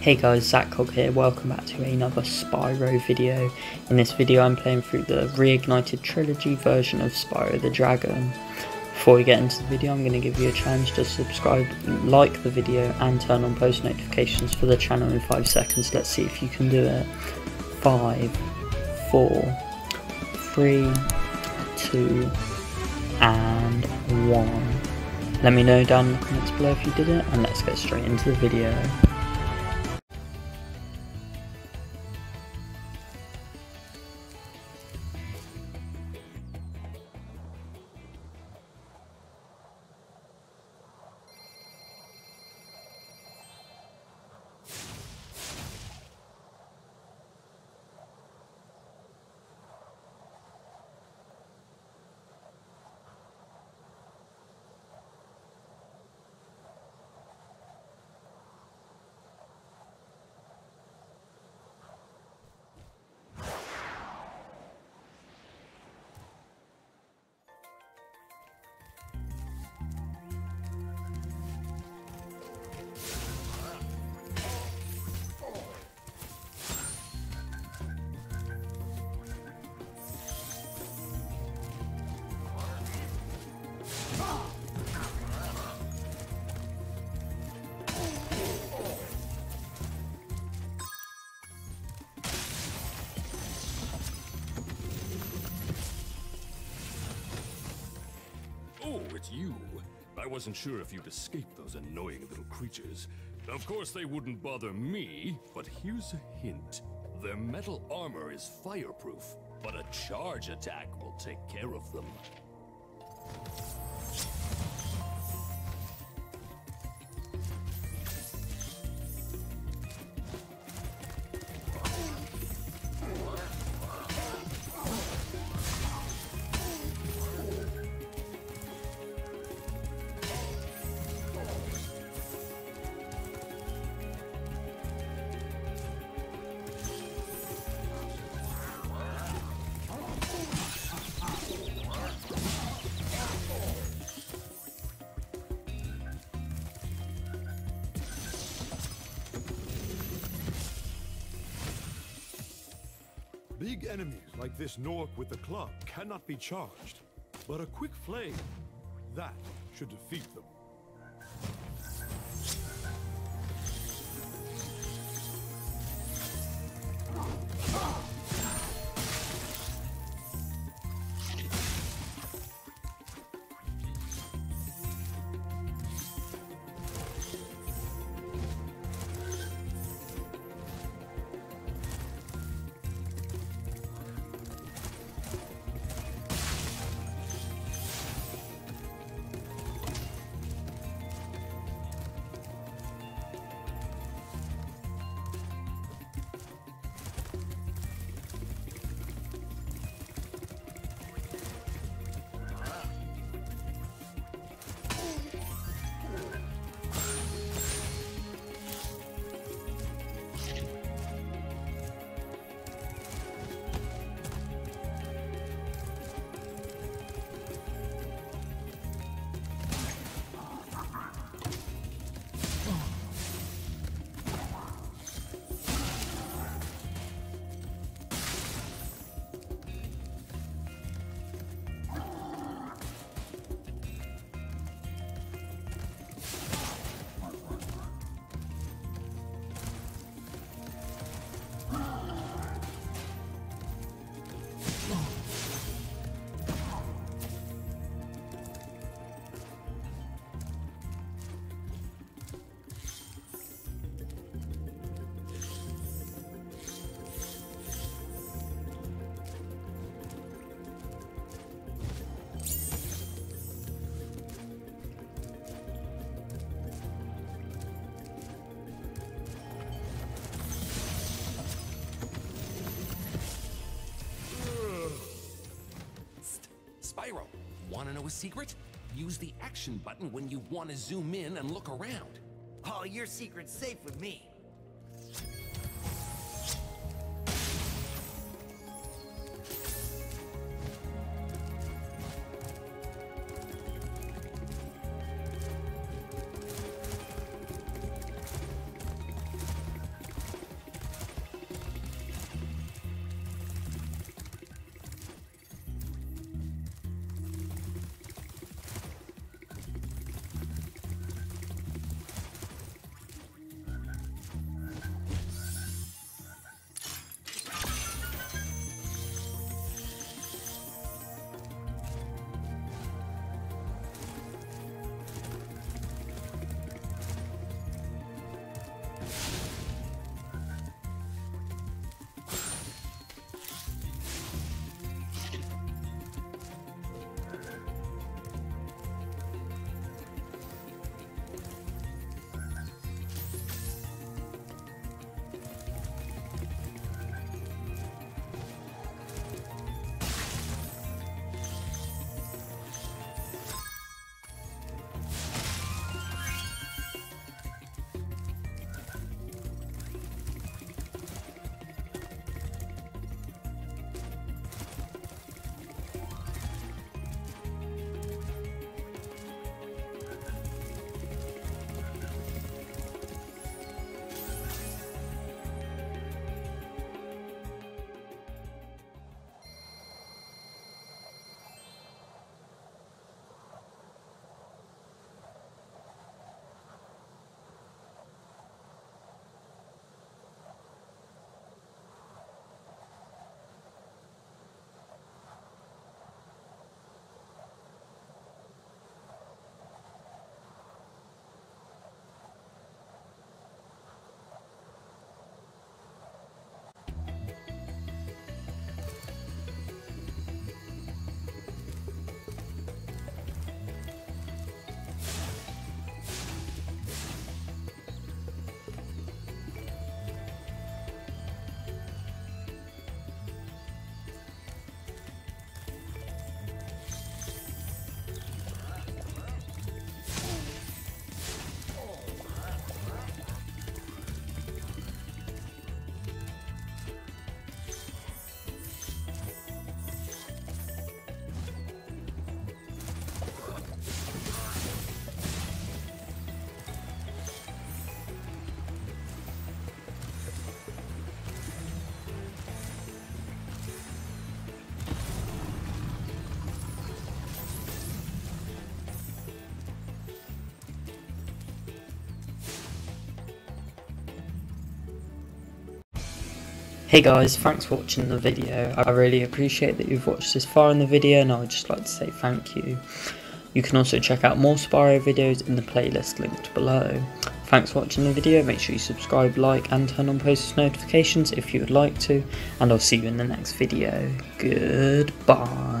Hey guys, Zackcog here, welcome back to another Spyro video. In this video I'm playing through the Reignited Trilogy version of Spyro the Dragon. Before we get into the video I'm going to give you a chance to subscribe, like the video and turn on post notifications for the channel in 5 seconds. Let's see if you can do it. 5, 4, 3, 2 and 1. Let me know down in the comments below if you did it and let's get straight into the video. You. I wasn't sure if you'd escape those annoying little creatures. Of course, they wouldn't bother me, but here's a hint. Their metal armor is fireproof, but a charge attack will take care of them. Big enemies like this Gnorc with the club cannot be charged, but a quick flame, that should defeat them. Spyro, wanna know a secret? Use the action button when you wanna zoom in and look around. Oh, your secret's safe with me. Hey guys, thanks for watching the video. I really appreciate that you've watched this far in the video and I would just like to say thank you. You can also check out more Spyro videos in the playlist linked below. Thanks for watching the video, make sure you subscribe, like and turn on post notifications if you would like to, and I'll see you in the next video. Goodbye.